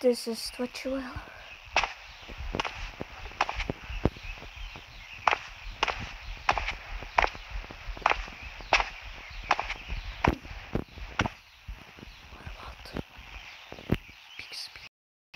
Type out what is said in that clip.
This is what you will.